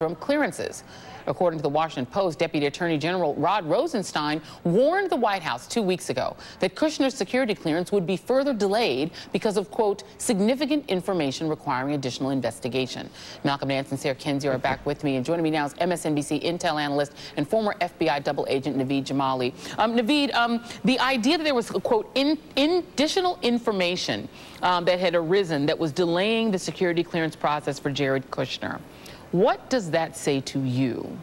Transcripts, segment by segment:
from clearances. According to the Washington Post, Deputy Attorney General Rod Rosenstein warned the White House two weeks ago that Kushner's security clearance would be further delayed because of, quote, significant information requiring additional investigation. Malcolm Nance and Sarah Kendzior are back with me, and joining me now is MSNBC Intel analyst and former FBI double agent Naveed Jamali. Um, Naveed, um, the idea that there was, quote, in, in additional information um, that had arisen that was delaying the security clearance process for Jared Kushner. What does that say to you?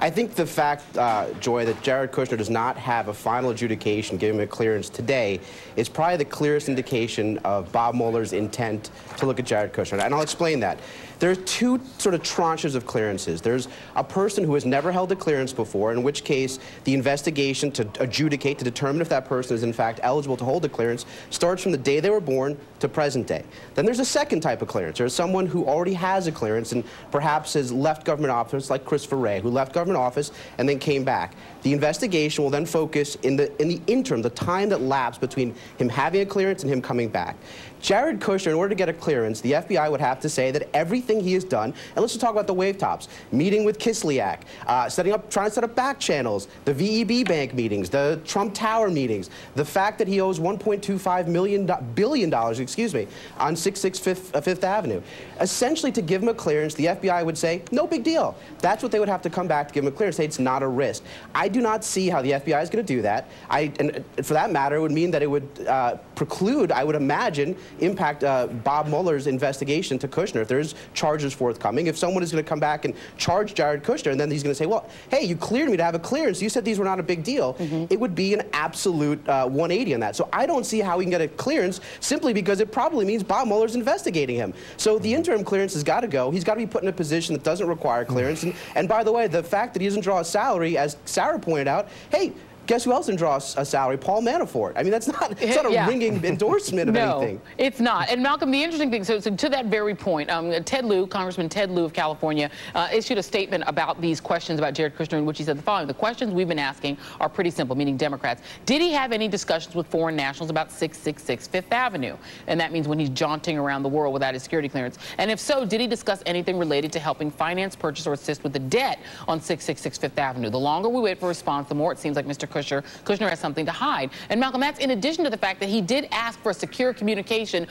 I think the fact, uh, Joy, that Jared Kushner does not have a final adjudication giving him a clearance today is probably the clearest indication of Bob Mueller's intent to look at Jared Kushner. And I'll explain that. There are two sort of tranches of clearances. There's a person who has never held a clearance before, in which case the investigation to adjudicate, to determine if that person is in fact eligible to hold a clearance, starts from the day they were born to present day. Then there's a second type of clearance. There's someone who already has a clearance and perhaps has left government office, like Christopher Wray, who left government office and then came back. The investigation will then focus in the, in the interim, the time that lapsed between him having a clearance and him coming back. Jared Kushner, in order to get a clearance, the FBI would have to say that everything he has done, and let's just talk about the wave tops, meeting with Kislyak, uh, setting up, trying to set up back channels, the VEB bank meetings, the Trump Tower meetings, the fact that he owes 1.25 million billion dollars, excuse me, on 66 Fifth, uh, Fifth Avenue. Essentially, to give him a clearance, the FBI would say, no big deal. That's what they would have to come back to give him a clearance, say it's not a risk. I do not see how the FBI is going to do that. I, and for that matter, it would mean that it would uh, preclude, I would imagine, impact uh, Bob Mueller's investigation to Kushner if there's charges forthcoming. If someone is going to come back and charge Jared Kushner, and then he's going to say, well, hey, you cleared me to have a clearance. You said these were not a big deal. Mm -hmm. It would be an absolute uh, 180 on that. So I don't see how he can get a clearance simply because it probably means Bob Mueller's investigating him. So the interim clearance has got to go. He's got to be put in a position that doesn't require clearance. And, and by the way, the fact that he doesn't draw a salary, as Sarah pointed out, hey, Guess who else didn't draw a salary? Paul Manafort. I mean, that's not, it's not a yeah. ringing endorsement of no, anything. it's not. And Malcolm, the interesting thing, so, so to that very point, um, Ted Lieu, Congressman Ted Lieu of California, uh, issued a statement about these questions about Jared Kushner in which he said the following. The questions we've been asking are pretty simple, meaning Democrats. Did he have any discussions with foreign nationals about 666 Fifth Avenue? And that means when he's jaunting around the world without his security clearance. And if so, did he discuss anything related to helping finance, purchase, or assist with the debt on 666 Fifth Avenue? The longer we wait for a response, the more it seems like Mr. Kushner, Kushner has has something to hide. And Malcolm, that's in addition to the fact that he did ask for secure communication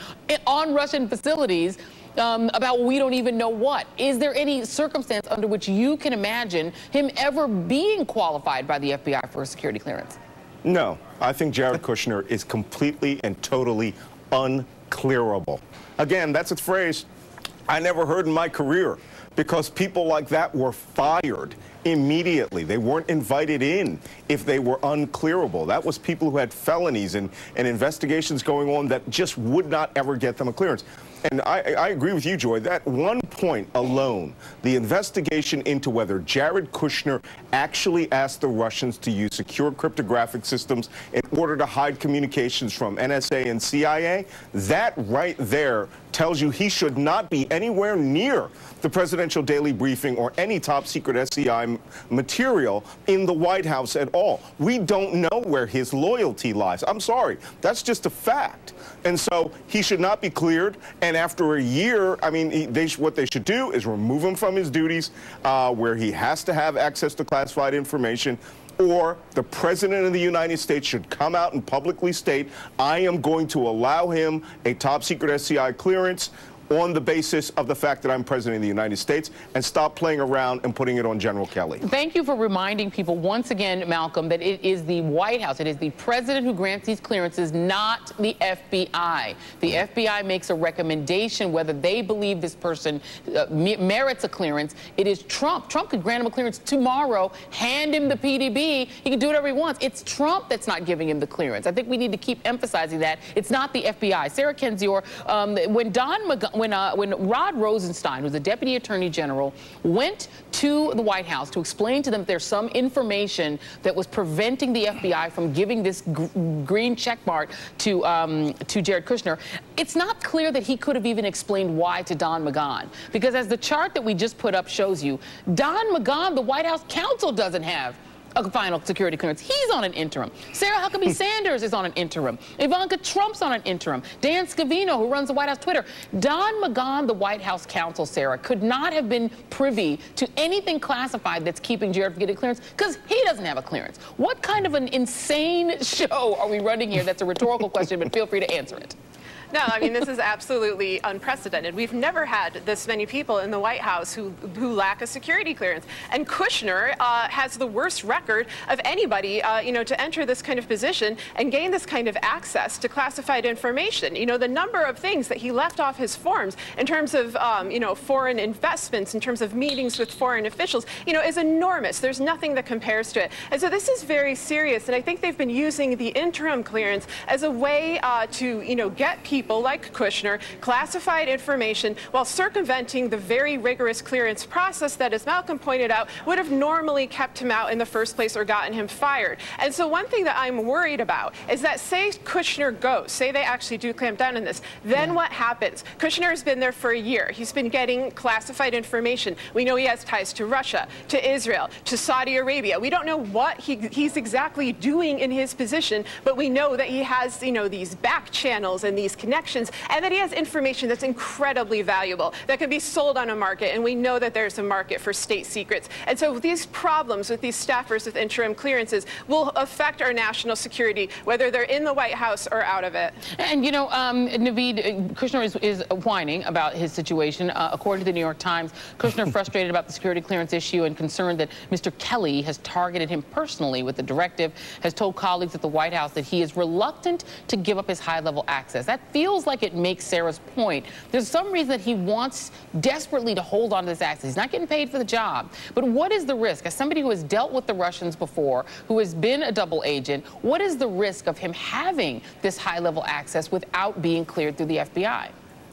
on Russian facilities um, about we don't even know what. Is there any circumstance under which you can imagine him ever being qualified by the FBI for a security clearance? No. I think Jared Kushner is completely and totally unclearable. Again, that's a phrase I never heard in my career because people like that were fired immediately. They weren't invited in if they were unclearable. That was people who had felonies and, and investigations going on that just would not ever get them a clearance. And I, I, agree with you, Joy. That one point alone, the investigation into whether Jared Kushner actually asked the Russians to use secure cryptographic systems in order to hide communications from NSA and CIA, that right there tells you he should not be anywhere near the presidential daily briefing or any top secret SCI material in the White House at all. We don't know where his loyalty lies. I'm sorry. That's just a fact. And so he should not be cleared. And after a year, I mean, he, they, what they should do is remove him from his duties uh, where he has to have access to classified information or the President of the United States should come out and publicly state, I am going to allow him a top secret SCI clearance on the basis of the fact that I'm president of the United States and stop playing around and putting it on General Kelly. Thank you for reminding people once again, Malcolm, that it is the White House, it is the president who grants these clearances, not the FBI. The FBI makes a recommendation whether they believe this person uh, merits a clearance. It is Trump. Trump could grant him a clearance tomorrow, hand him the PDB. He can do whatever he wants. It's Trump that's not giving him the clearance. I think we need to keep emphasizing that. It's not the FBI. Sarah Kendzior, um, when Don McG when, uh, when Rod Rosenstein, who's the Deputy Attorney General, went to the White House to explain to them there's some information that was preventing the FBI from giving this gr green check mark to, um, to Jared Kushner, it's not clear that he could have even explained why to Don McGahn. Because as the chart that we just put up shows you, Don McGahn, the White House counsel, doesn't have a final security clearance. He's on an interim. Sarah Huckabee Sanders is on an interim. Ivanka Trump's on an interim. Dan Scavino, who runs the White House Twitter. Don McGahn, the White House counsel, Sarah, could not have been privy to anything classified that's keeping Jared from getting clearance because he doesn't have a clearance. What kind of an insane show are we running here? That's a rhetorical question, but feel free to answer it. No, I mean, this is absolutely unprecedented. We've never had this many people in the White House who, who lack a security clearance. And Kushner uh, has the worst record of anybody, uh, you know, to enter this kind of position and gain this kind of access to classified information. You know, the number of things that he left off his forms in terms of, um, you know, foreign investments, in terms of meetings with foreign officials, you know, is enormous. There's nothing that compares to it. And so this is very serious. And I think they've been using the interim clearance as a way uh, to, you know, get people people like Kushner classified information while circumventing the very rigorous clearance process that, as Malcolm pointed out, would have normally kept him out in the first place or gotten him fired. And so one thing that I'm worried about is that say Kushner goes, say they actually do clamp down on this, then yeah. what happens? Kushner has been there for a year. He's been getting classified information. We know he has ties to Russia, to Israel, to Saudi Arabia. We don't know what he, he's exactly doing in his position, but we know that he has, you know, these back channels and these connections, and that he has information that's incredibly valuable that can be sold on a market, and we know that there's a market for state secrets. And so these problems with these staffers with interim clearances will affect our national security, whether they're in the White House or out of it. And, you know, um, Naveed, uh, Kushner is, is, whining about his situation. Uh, according to the New York Times, Kushner frustrated about the security clearance issue and concerned that Mr. Kelly has targeted him personally with the directive, has told colleagues at the White House that he is reluctant to give up his high-level access. That feels like it makes Sarah's point. There's some reason that he wants desperately to hold on to this access. He's not getting paid for the job. But what is the risk? As somebody who has dealt with the Russians before, who has been a double agent, what is the risk of him having this high-level access without being cleared through the FBI?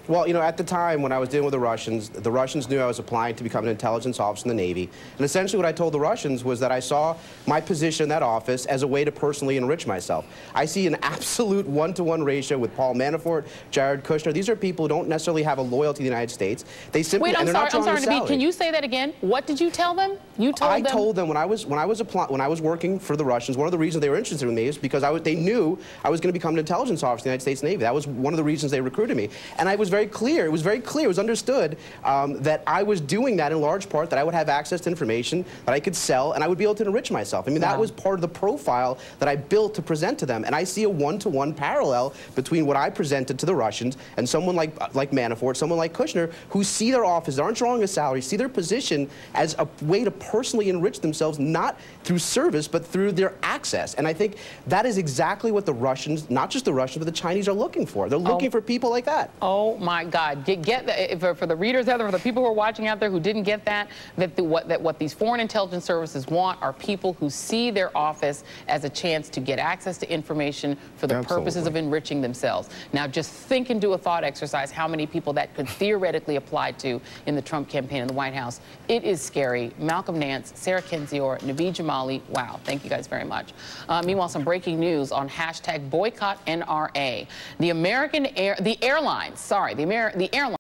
Well, you know, at the time when I was dealing with the Russians, the Russians knew I was applying to become an intelligence officer in the Navy. And essentially what I told the Russians was that I saw my position in that office as a way to personally enrich myself. I see an absolute one-to-one -one ratio with Paul Manafort, Jared Kushner. These are people who don't necessarily have a loyalty to the United States. They simply, Wait, I'm sorry, I'm sorry, Naveed, can you say that again? What did you tell them? You told I them? told them when I was when I was when I was working for the Russians, one of the reasons they were interested in me is because I was, they knew I was going to become an intelligence officer in the United States Navy. That was one of the reasons they recruited me. And I was very clear. It was very clear, it was understood um, that I was doing that in large part, that I would have access to information that I could sell, and I would be able to enrich myself. I mean, wow. that was part of the profile that I built to present to them. And I see a one-to-one -one parallel between what I presented to the Russians and someone like, like Manafort, someone like Kushner, who see their office, aren't drawing a salary, see their position as a way to personally enrich themselves, not through service, but through their access. And I think that is exactly what the Russians, not just the Russians, but the Chinese are looking for. They're looking oh. for people like that. Oh, my God. Get, get the, for, for the readers out there, for the people who are watching out there who didn't get that, that, the, what, that what these foreign intelligence services want are people who see their office as a chance to get access to information for the Absolutely. purposes of enriching themselves. Now, just think and do a thought exercise how many people that could theoretically apply to in the Trump campaign in the White House. It is scary. Malcolm Nance, Sarah Kendzior, Naveed Jamali. Wow. Thank you guys very much. Uh, meanwhile, some breaking news on hashtag boycott NRA. The American Air, the airlines, sorry, the, Amer the airlines